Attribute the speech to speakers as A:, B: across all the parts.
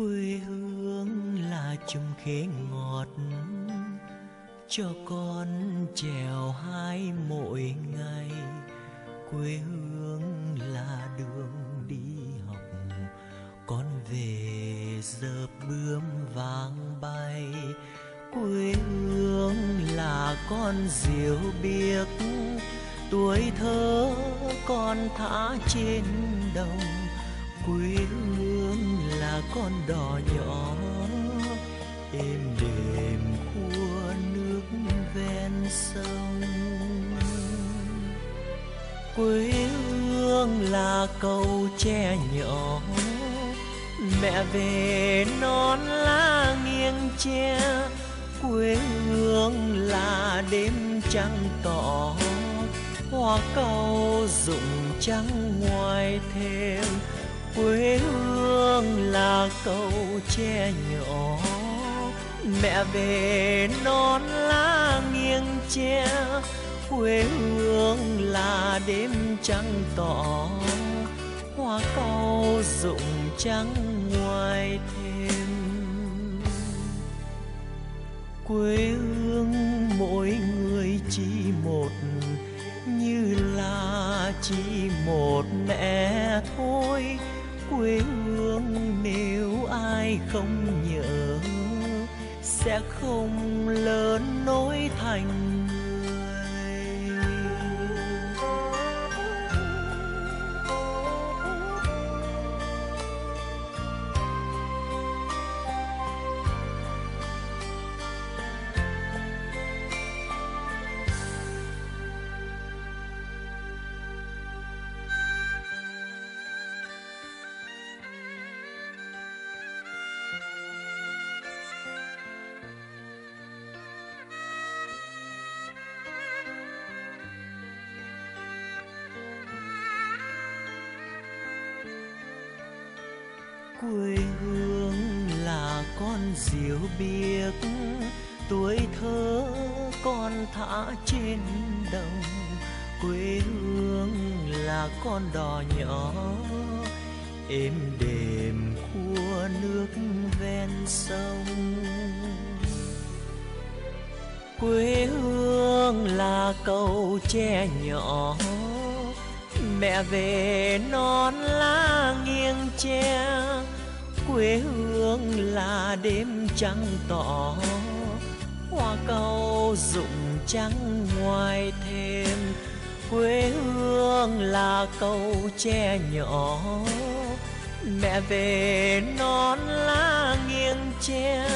A: quê hương là chùm khế ngọt cho con trèo hai mỗi ngày. Quê hương là đường đi học, con về giờ bướm vàng bay. Quê hương là con diều biếc, tuổi thơ con thả trên đồng. Quê hương là con đò nhỏ, êm đềm khua nước ven sông. Quê hương là cầu tre nhỏ, mẹ về non lá nghiêng che quê hương là đêm trăng tỏ, hoa cau rụng trắng ngoài thêm quê hương là cầu tre nhỏ. Mẹ về non lá nghiêng che. Quê hương là đêm trăng tỏ. Hoa cau rụng trắng ngoài thêm. quê hương mỗi người chỉ một, như là chỉ một mẹ thôi quê hương nếu ai không nhớ sẽ không lớn nối thành là câu tre nhỏ. Mẹ về non lá nghiêng tre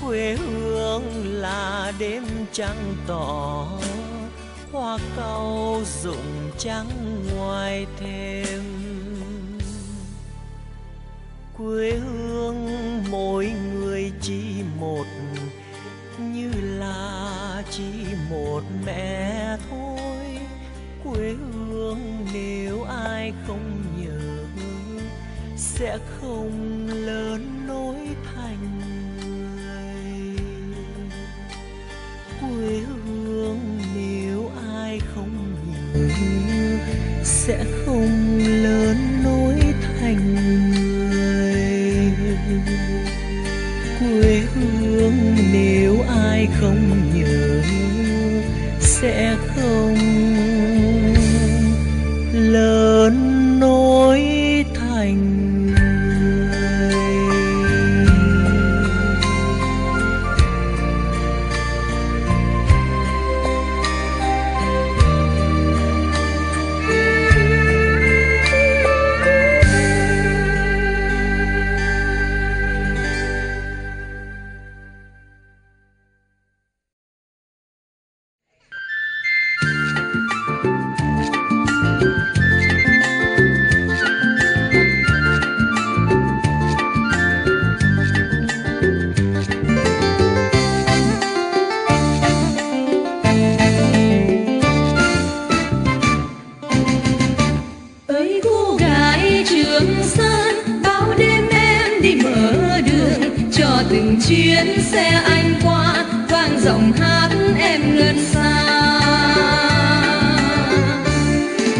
A: quê hương là đêm trăng tỏ. Hoa cau rụng trắng ngoài thêm quê hương mỗi người chỉ một, như là chỉ một mẹ thôi quê hương, nếu ai không nhớ, sẽ không lớn nối thành người. Quê hương, nếu ai không nhớ, sẽ không lớn nối thành người. Quê hương, nếu ai không nhớ, sẽ không thành
B: chuyến xe anh qua, vang giọng hát em luôn xa.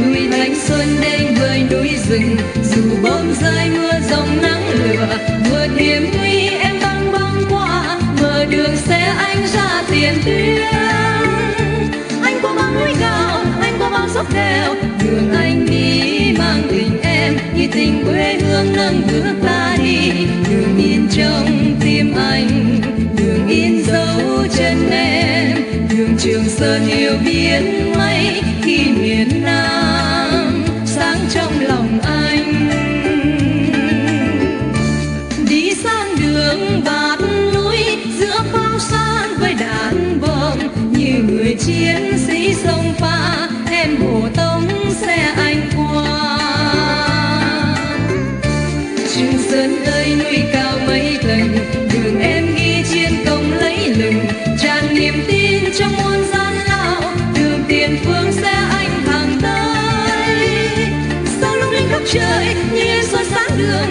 B: Núi bánh xuân đêm với núi rừng, dù bom rơi mưa rồng nắng lửa vượt niềm nguy em băng băng qua, mở đường xe anh ra tiền tuyến. Anh qua bao núi cao, anh qua bao dốc đèo, đường anh đi mang tình em, như tình quê hương nâng bước ta đi, đường nhìn trông tim anh. Đường in dấu chân em, đường trường sơn yêu biến mây khi miền nam sáng trong lòng anh. Đi sang đường bạt núi, giữa bao san với đàn bom như người chiến sĩ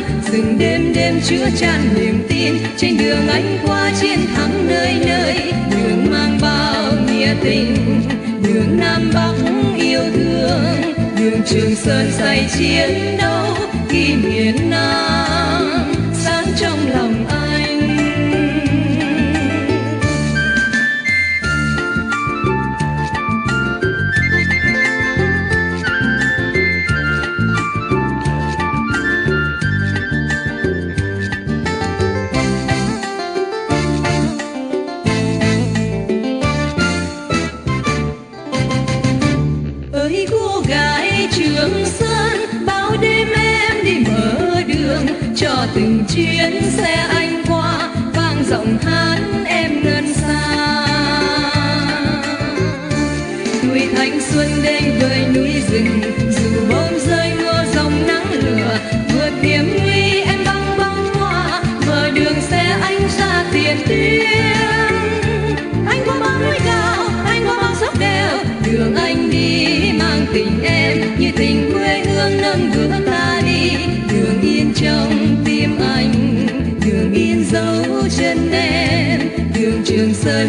B: sáng rừng đêm đêm chứa chan niềm tin, trên đường anh qua chiến thắng nơi nơi. Đường mang bao nghĩa tình, đường nam bắc yêu thương. Đường trường sơn say chiến đấu khi miền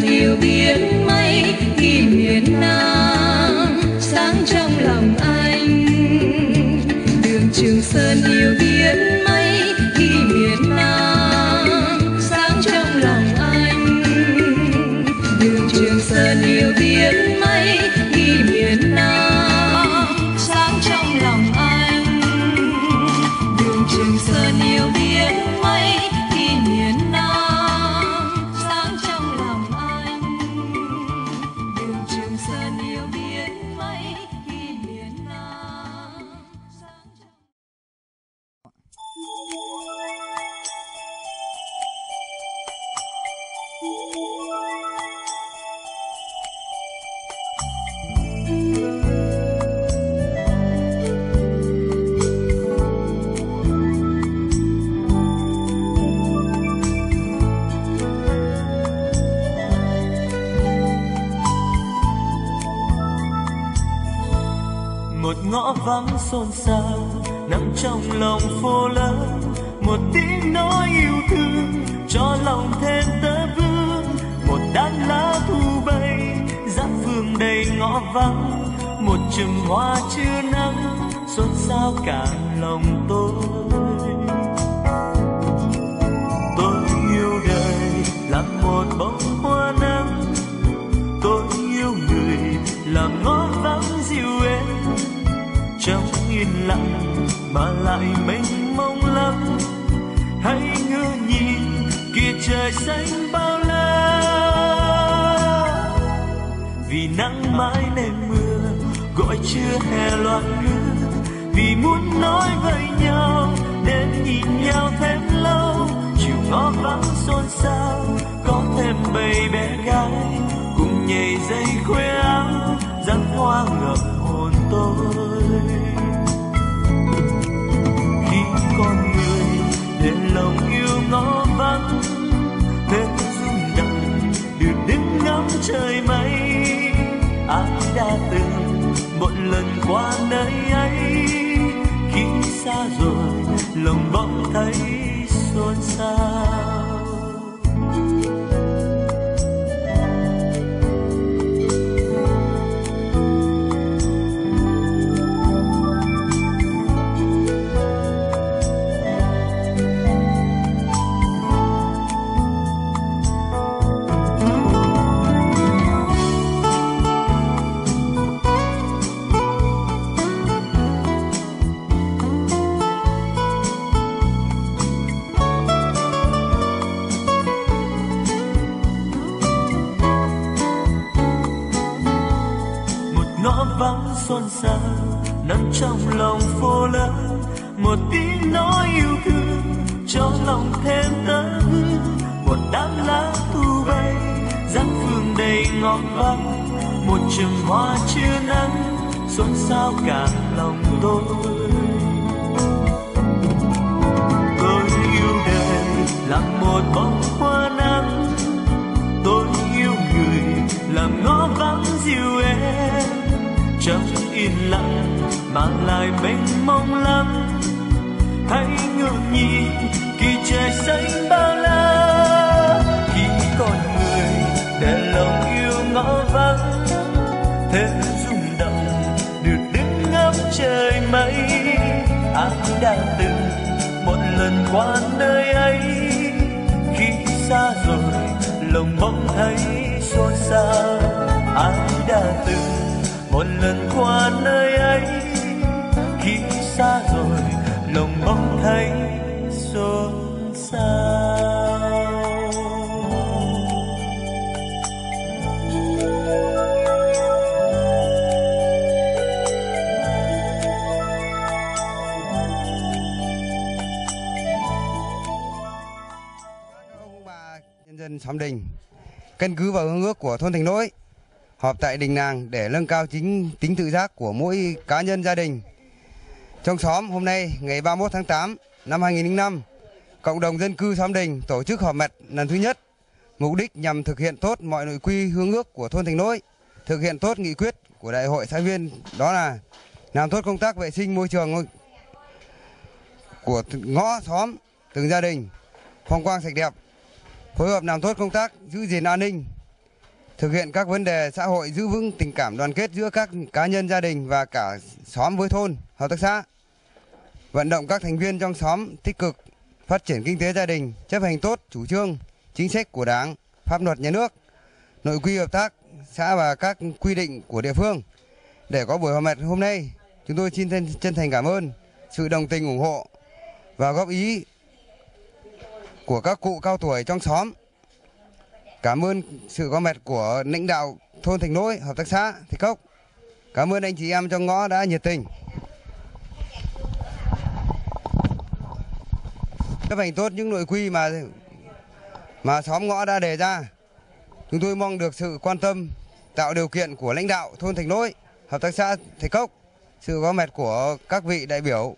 B: điều biến mây khi miền nam sáng trong lòng anh, đường trường sơn điều biến mây khi miền nam sáng trong lòng anh, đường trường sơn điều biến mây khi miền nam sáng trong lòng anh, đường trường sơn điều biến
C: thêm bầy bé gái. Cùng nhảy dây khuê áo dáng hoa ngập hồn tôi. Khi con người để lòng yêu ngó vắng nên rung động được đứng ngắm trời mây. Ai đã từng một lần qua nơi ấy, khi xa rồi lòng bỗng thấy xôn xao. Trong lòng phố lớn một tiếng nói yêu thương trong lòng thêm tớ một đám lá thu bay, dáng phương đầy ngọt vắng. Một trường hoa chưa nắng, xôn xao cả lòng tôi. Tôi yêu đời là một bông hoa nắng. Tôi yêu người làm ngõ vắng dịu êm trong yên lặng mà lại mênh mông lắm. Hãy ngước nhìn kỳ trời xanh bao la, khi con người để lòng yêu ngõ vắng. Thế rung động, được đứng ngắm trời mây ai đã từng một lần qua nơi ấy. Khi xa rồi, lòng mong thấy xôn xao ai đã từng một lần qua nơi ấy, khi xa rồi, lòng bỗng thấy xôn xao.
D: Ông bà nhân dân xóm đình, căn cứ vào hương ước của thôn thành nỗi họp tại đình làng để nâng cao chính tính tự giác của mỗi cá nhân gia đình. Trong xóm, hôm nay, ngày 31 tháng 8 năm 2005 cộng đồng dân cư xóm đình tổ chức họp mặt lần thứ nhất, mục đích nhằm thực hiện tốt mọi nội quy hương ước của thôn thành nỗi thực hiện tốt nghị quyết của đại hội xã viên, đó là làm tốt công tác vệ sinh môi trường của ngõ xóm, từng gia đình, phong quang sạch đẹp, phối hợp làm tốt công tác giữ gìn an ninh thực hiện các vấn đề xã hội, giữ vững tình cảm đoàn kết giữa các cá nhân, gia đình và cả xóm với thôn, hợp tác xã vận động các thành viên trong xóm tích cực phát triển kinh tế gia đình, chấp hành tốt chủ trương, chính sách của đảng, pháp luật nhà nước, nội quy hợp tác xã và các quy định của địa phương để có buổi họp mặt hôm nay, chúng tôi xin chân thành cảm ơn sự đồng tình ủng hộ và góp ý của các cụ cao tuổi trong xóm. Cảm ơn sự có mặt của lãnh đạo thôn Thành Nối, hợp tác xã Thạch Cốc. Cảm ơn anh chị em trong ngõ đã nhiệt tình. Chấp hành tốt những nội quy mà mà xóm ngõ đã đề ra. Chúng tôi mong được sự quan tâm, tạo điều kiện của lãnh đạo thôn Thành Nối, hợp tác xã Thạch Cốc, sự có mặt của các vị đại biểu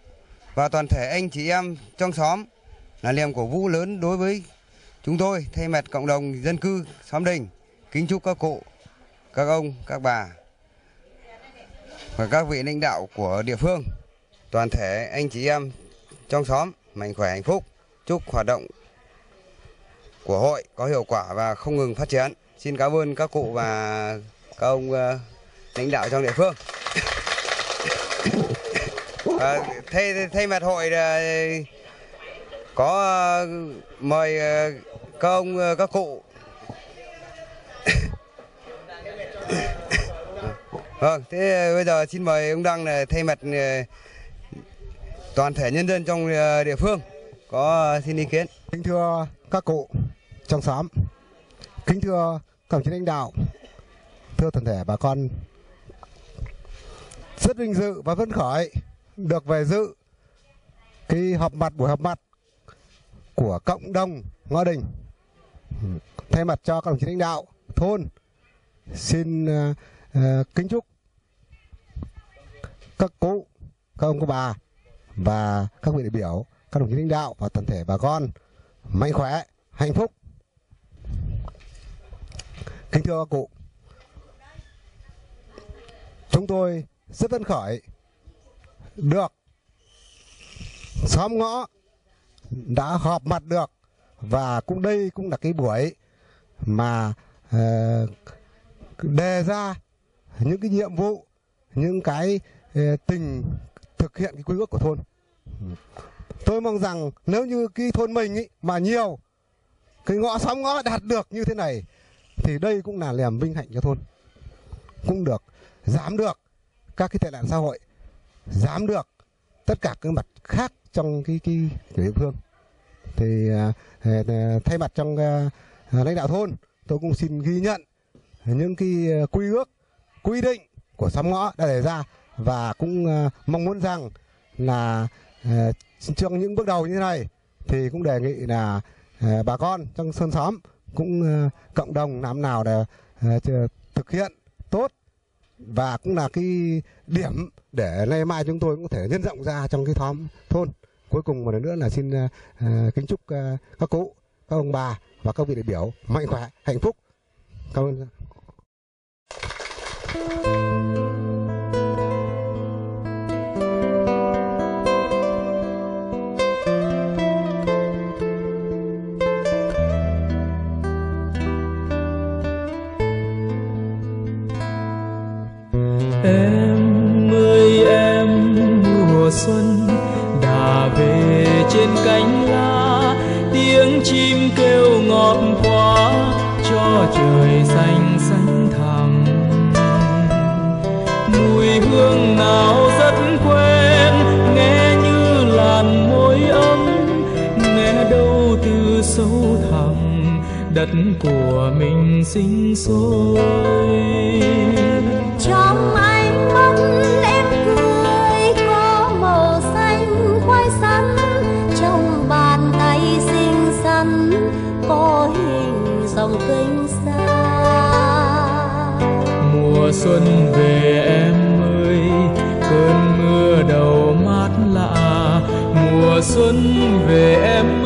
D: và toàn thể anh chị em trong xóm là niềm cổ vũ lớn đối với chúng tôi thay mặt cộng đồng dân cư xóm đình kính chúc các cụ các ông các bà và các vị lãnh đạo của địa phương toàn thể anh chị em trong xóm mạnh khỏe hạnh phúc chúc hoạt động của hội có hiệu quả và không ngừng phát triển. Xin cảm ơn các cụ và các ông ờ, lãnh đạo trong địa phương. À, thay thay mặt hội có ờ, mời các ông ờ, các cụ. Vâng thế bây giờ xin mời ông đăng là thay mặt ờ, toàn thể nhân dân trong ờ, địa phương có xin ý kiến.
E: Kính thưa các cụ trong xóm, kính thưa các đồng chí lãnh đạo, thưa toàn thể bà con, rất vinh dự và phấn khởi được về dự cái họp mặt buổi họp mặt của cộng đồng Ngõ Đình. Thay mặt cho các đồng chí lãnh đạo thôn, xin uh, uh, kính chúc các cụ, các ông các bà và các vị đại biểu, các đồng chí lãnh đạo và toàn thể bà con mạnh khỏe, hạnh phúc. Kính thưa các cụ, chúng tôi rất phấn khởi được xóm ngõ đã họp mặt được và cũng đây cũng là cái buổi mà uh, đề ra những cái nhiệm vụ, những cái uh, tình thực hiện cái quy ước của thôn. Tôi mong rằng nếu như cái thôn mình ý, mà nhiều cái ngõ xóm ngõ đạt được như thế này thì đây cũng là niềm vinh hạnh cho thôn. Cũng được giảm được các cái tệ nạn xã hội, giảm được tất cả các mặt khác trong cái cái địa phương. Thì à, à, thay mặt trong à, lãnh đạo thôn, tôi cũng xin ghi nhận những cái quy ước, quy định của xóm ngõ đã đề ra và cũng mong muốn rằng là trong những bước đầu như thế này thì cũng đề nghị là bà con trong thôn xóm cũng cộng đồng làm nào để thực hiện tốt và cũng là cái điểm để nay mai chúng tôi cũng có thể nhân rộng ra trong cái thóm thôn cuối cùng một lần nữa là xin ờ, kính chúc ờ, các cụ, các ông bà và các vị đại biểu mạnh khỏe, hạnh phúc. Cảm ơn.
F: Em ơi, em mùa xuân trên cánh lá, tiếng chim kêu ngọt quá, cho trời xanh xanh thẳm. Mùi hương nào rất quen, nghe như làn môi ấm, nghe đâu từ sâu thẳm, đất của mình sinh sôi. Xuân về em ơi. Cơn mưa đầu mát lạ mùa xuân về em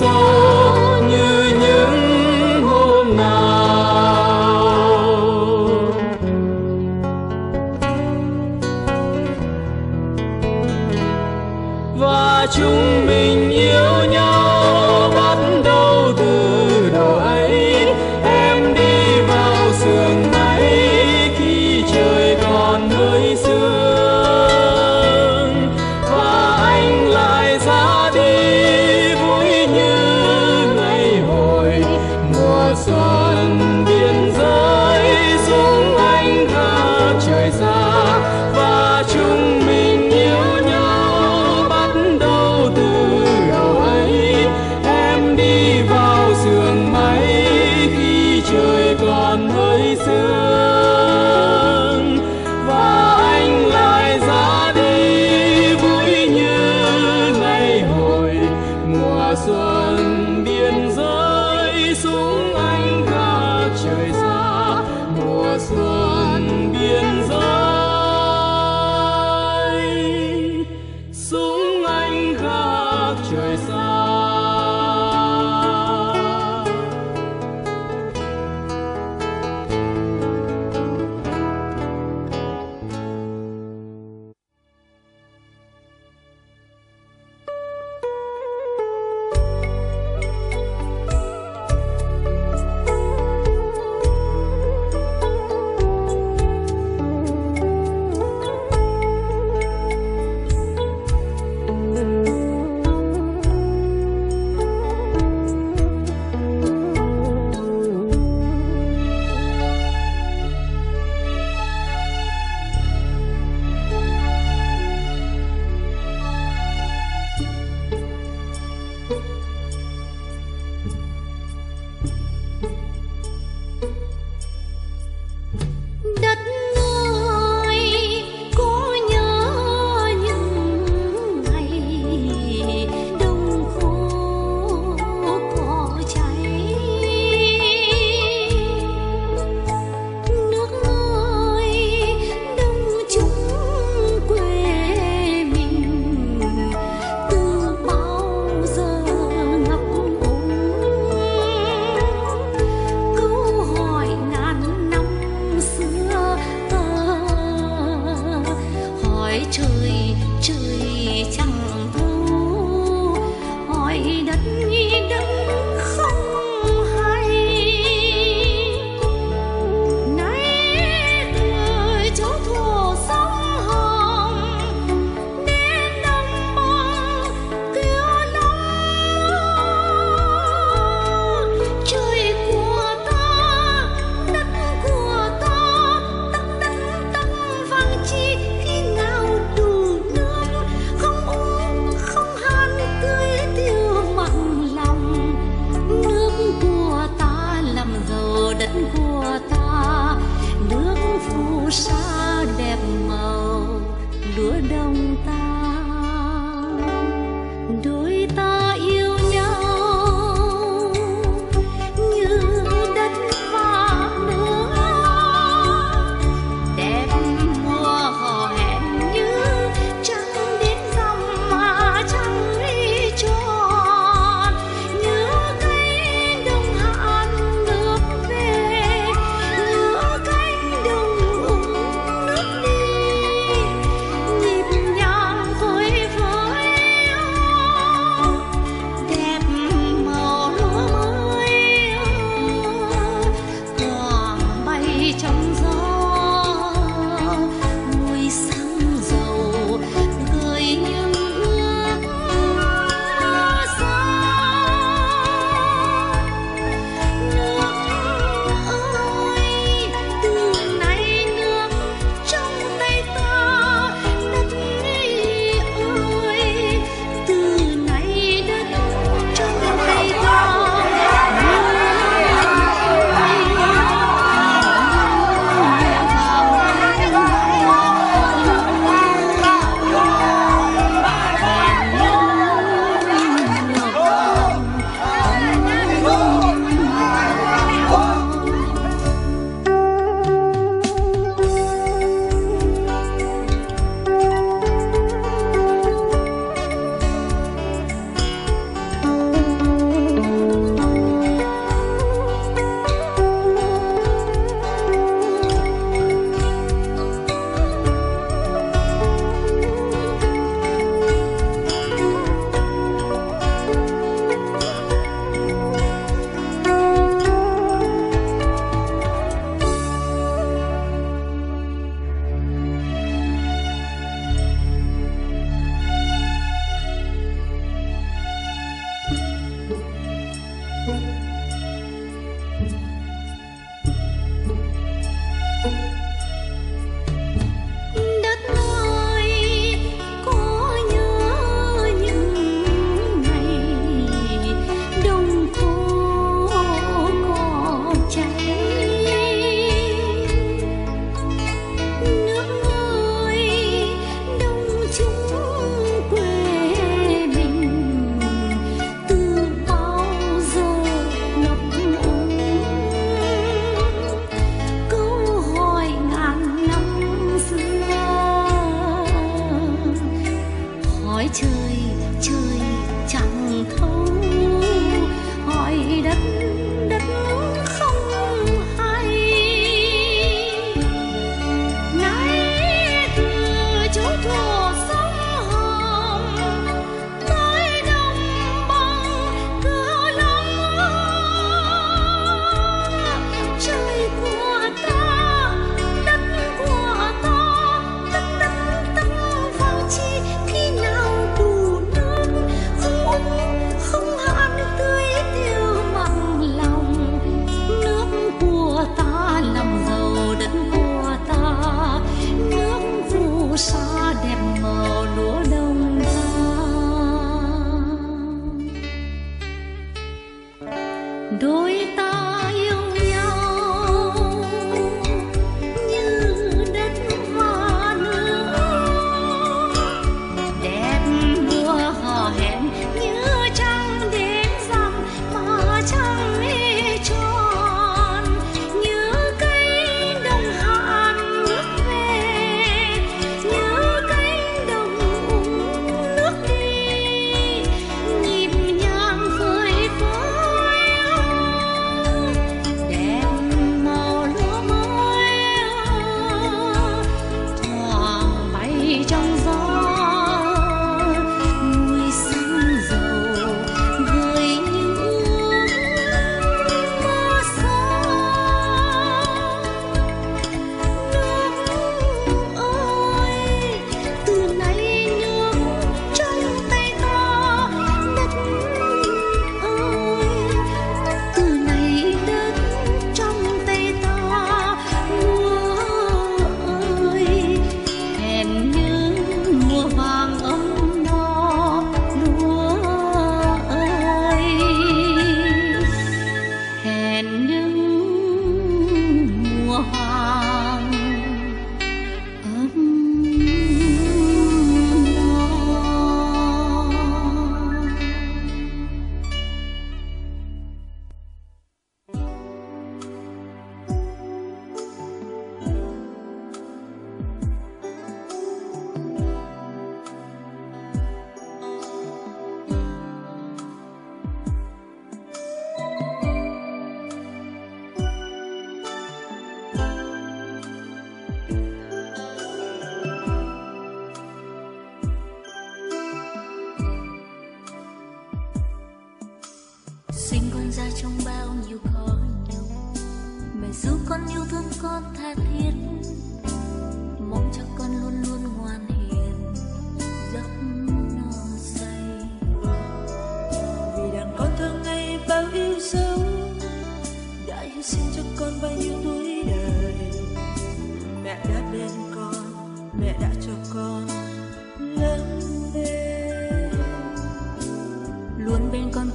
F: thêm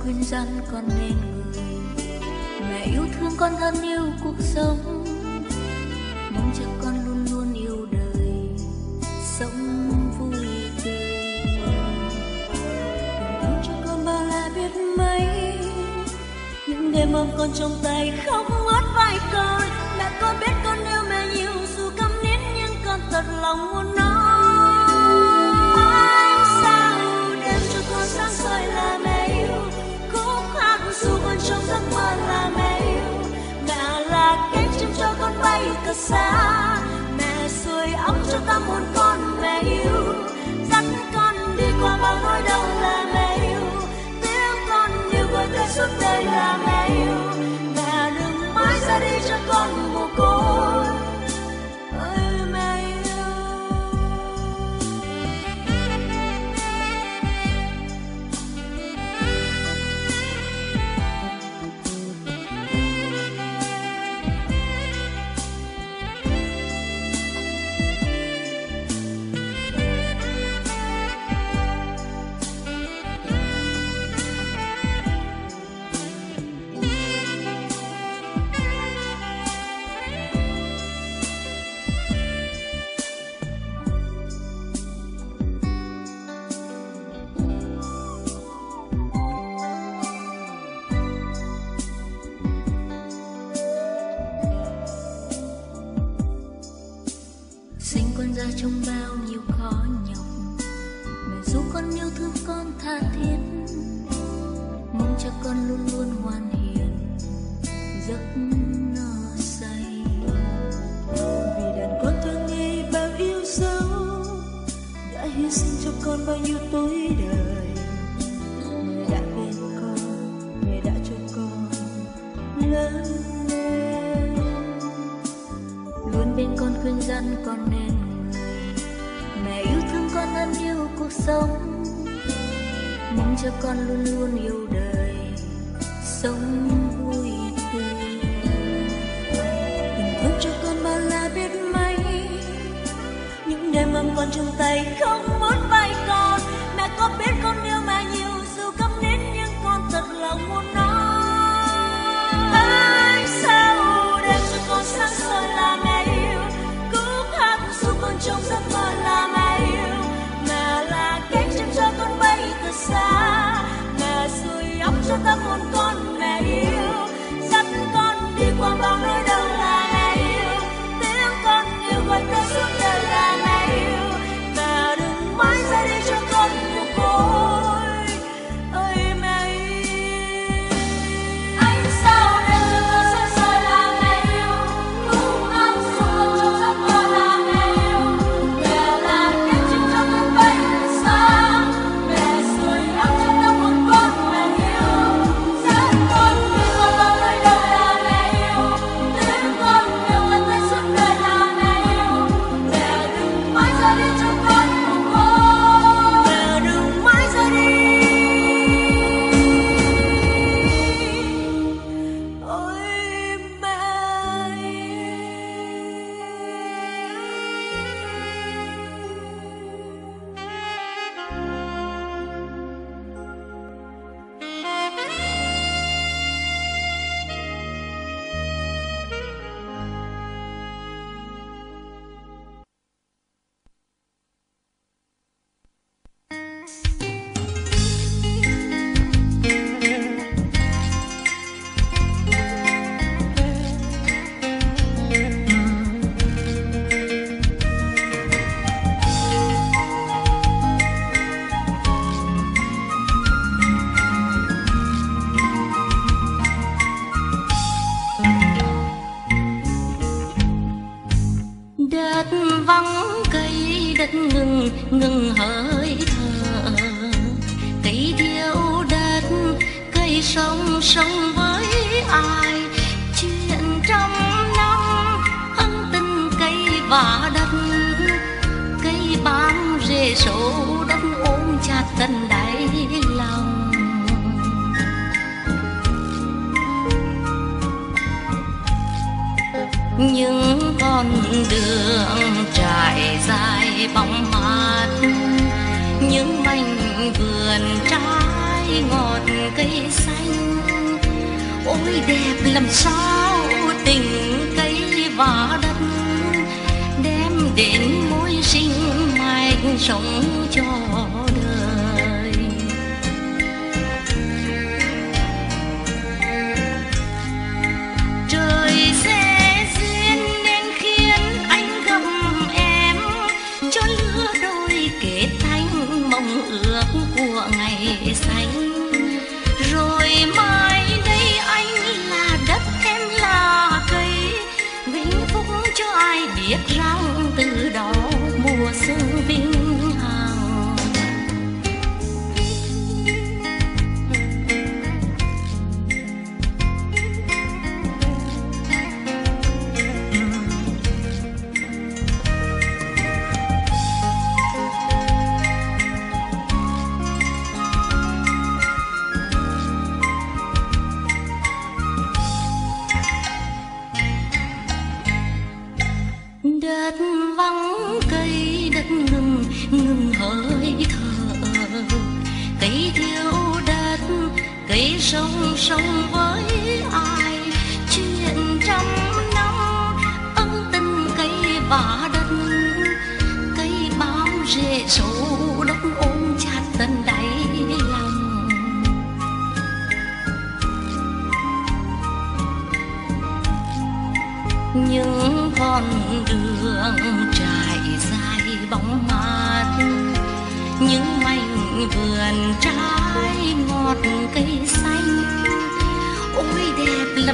F: khuyên răn con nên người. Mẹ yêu
G: thương
F: con thân yêu cuộc sống. Mong cho con luôn luôn yêu đời. Sống vui tươi. Yêu cho con bao la biết mấy. Những đêm ôm con trong tay khóc ngót vai con mẹ con biết
A: con yêu mẹ nhiều dù câm nến nhưng con thật lòng muốn
H: bay thật xa. Mẹ sưởi ấm cho ta muôn con mẹ yêu. Dắt con đi qua bao nỗi đau là mẹ yêu. Tiếng con như gọi tới suốt đời là mẹ yêu. Mẹ đừng mãi ra đi cho con mồ côi. ra trong bao nhiêu khó nhọc mẹ dù con yêu thương con tha thiết, mong cho con luôn luôn ngoan hiền, giấc mơ sống. Mong cho con luôn luôn yêu đời, sống vui tươi. Đừng quên cho con bao la biết mấy, những đêm ấm con trong tay không những con đường trải dài bóng mát, những mảnh vườn trái ngọt cây xanh. Ôi đẹp làm sao tình cây và đất đem đến mối sinh mạnh sống cho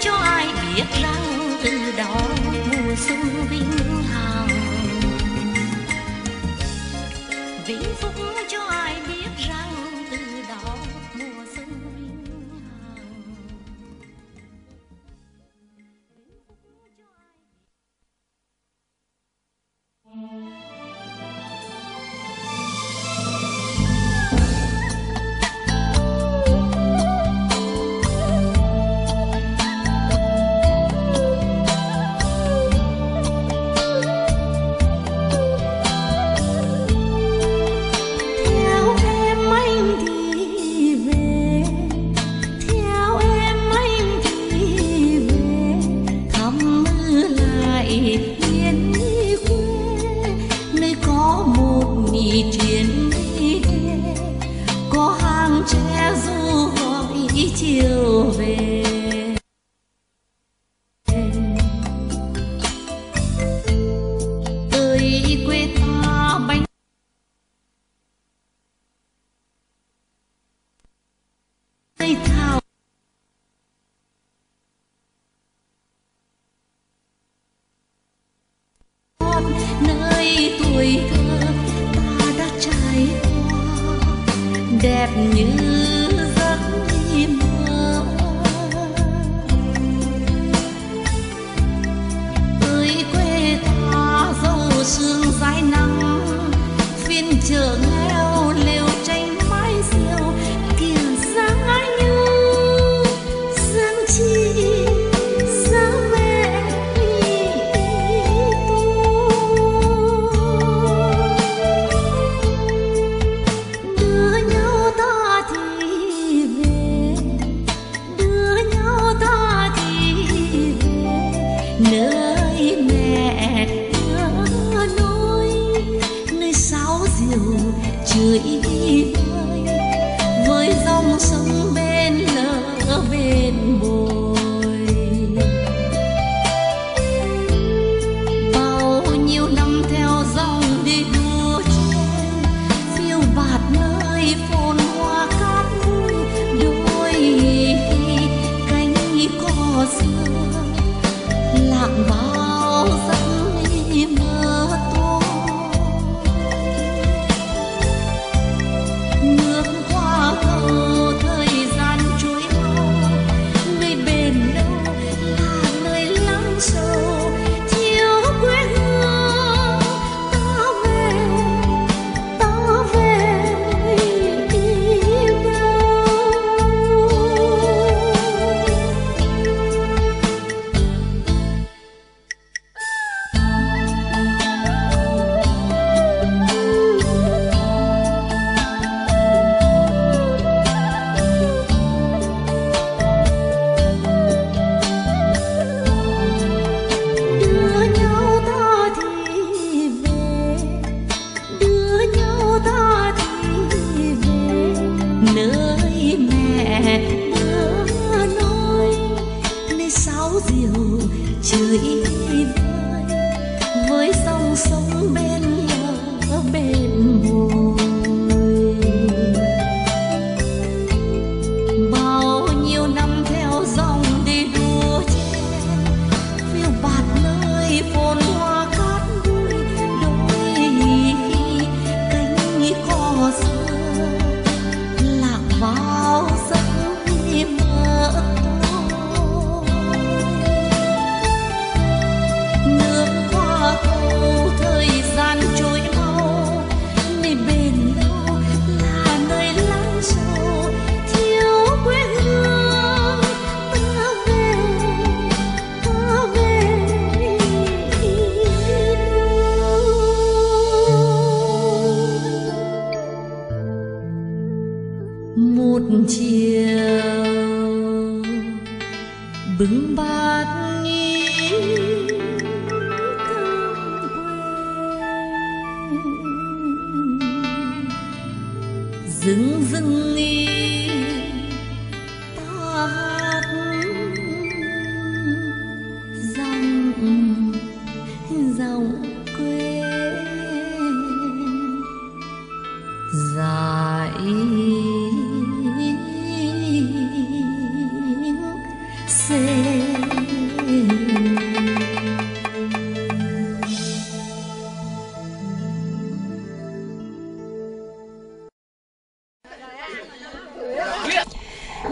H: cho ai biết lăng từ đó mùa xuân vinh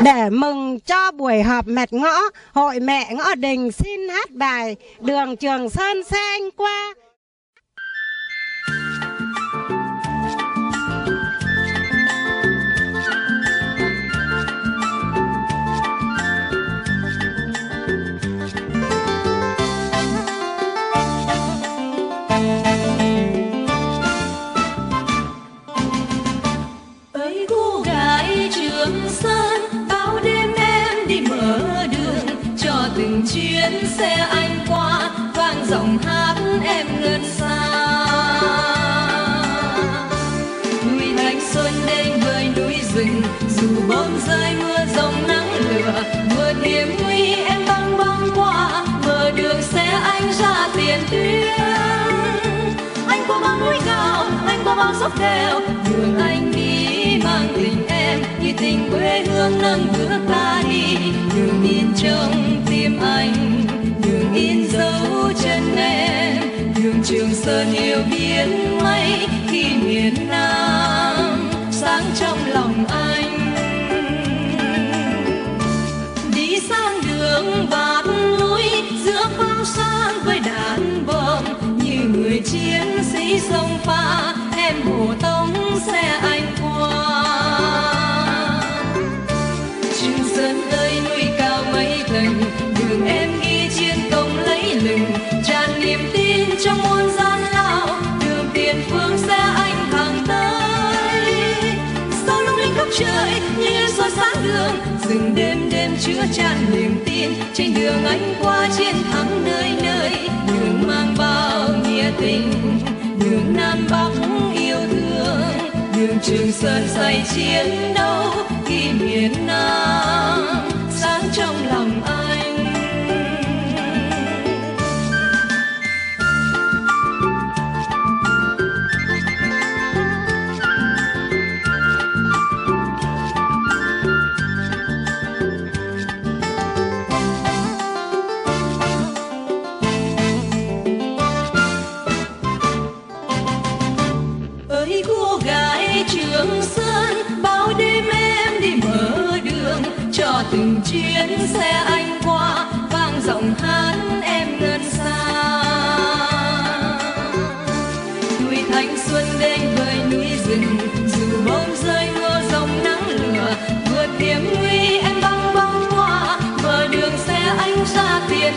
I: Để mừng cho buổi họp mệt ngõ, hội mẹ ngõ đình xin hát bài Đường Trường Sơn xanh qua.
B: Nắng lửa hiểm nguy em băng băng qua mở đường xe anh ra tiền tuyến. Anh qua bao núi cao anh qua bao dốc đèo đường anh đi mang tình em, như tình quê hương nâng bước ta đi. Đường in trong tim anh, đường in dấu chân em, đường trường sơn yêu biến mấy khi miền nam. Sáng trong lòng anh sông pha, em hồ tống xe anh qua. Trường sơn ơi núi cao mấy tầng đường em ghi chiến công lấy lừng. Tràn niềm tin trong muôn gian lao đường tiền phương xe anh thẳng tới. Sau lung linh khắp trời, như soi sáng đường, rừng đêm đêm chứa tràn niềm tin. Trên đường anh qua chiến thắng nơi nơi đường nam bắc yêu thương
H: đường trường sơn say chiến đấu khi miền nam. Sáng trong lòng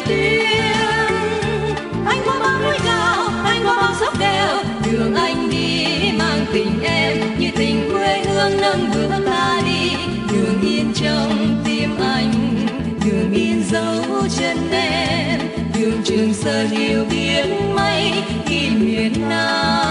H: tiếng anh qua bao núi cao anh qua bao dốc đèo đường anh đi mang tình em, như tình quê hương nâng bước ta đi. Đường yên trong tim anh, đường yên dấu chân em. Đường trường sơn yêu biến mây khi miền nam.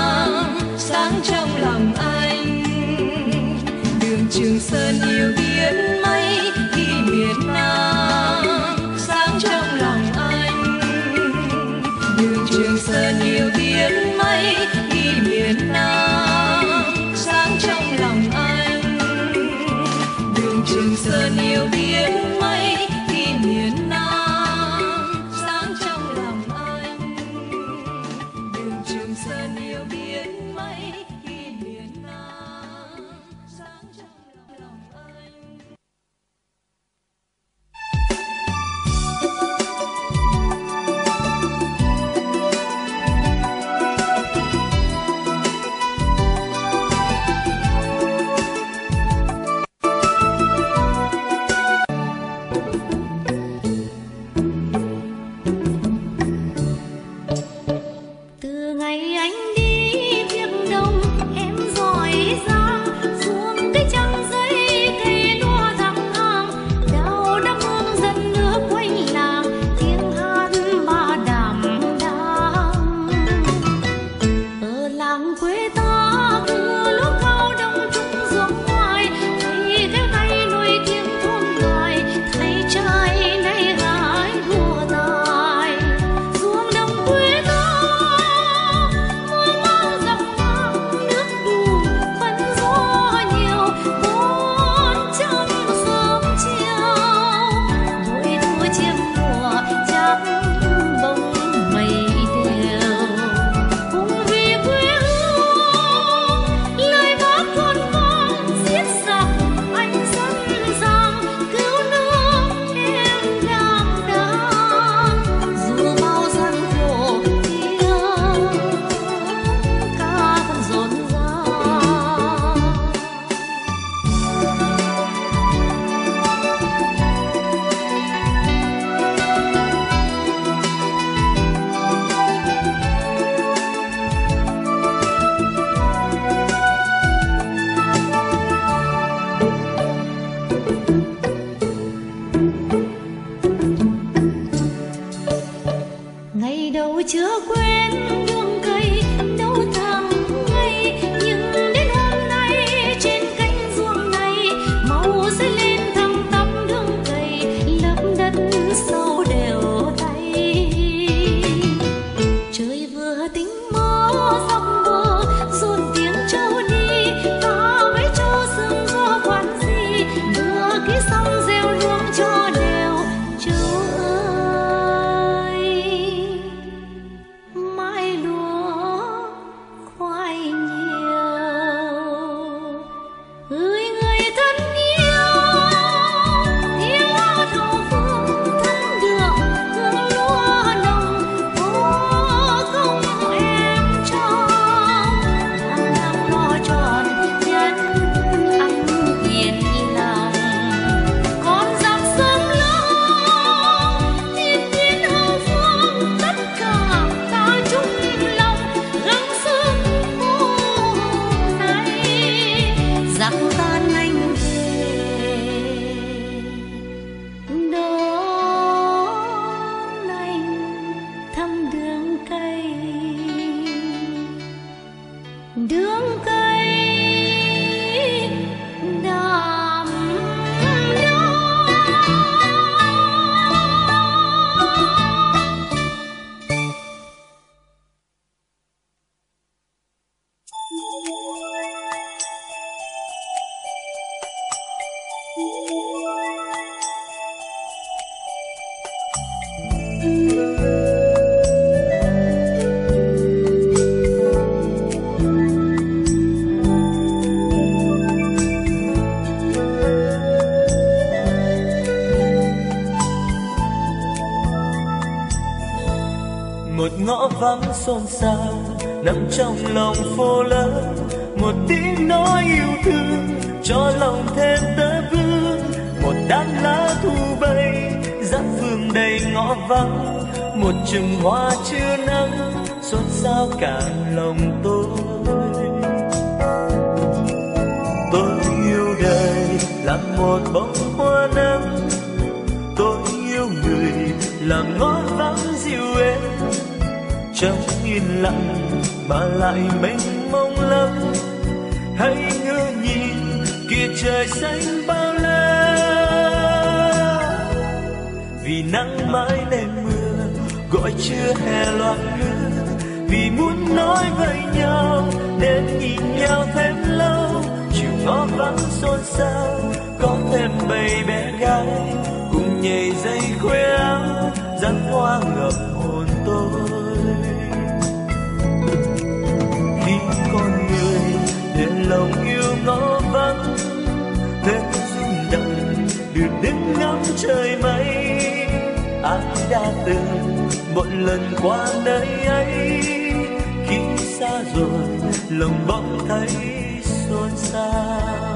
C: Xôn xao, nằm trong lòng phố lớn. Một tiếng nói yêu thương cho lòng thêm tơ vương một đám lá thu bay dắt phương đầy ngõ vắng. Một chùm hoa chưa nắng, xôn xao cả lòng tôi. Tôi yêu đời là một bóng trong yên lặng, mà lại mênh mông lắm. Hãy ngỡ nhìn, kia trời xanh bao la. Vì nắng mãi lên mưa, gọi chưa hè loạn lứa vì muốn nói với nhau, nên nhìn nhau thêm lâu. Chiều ngõ vắng xôn xao, có thêm bầy bé gái. Cùng nhảy dây khuya áo dắt hoa ngập đứng ngắm trời mây. Anh đã từng một lần qua nơi ấy? Khi xa rồi, lòng bỗng thấy xôn xao.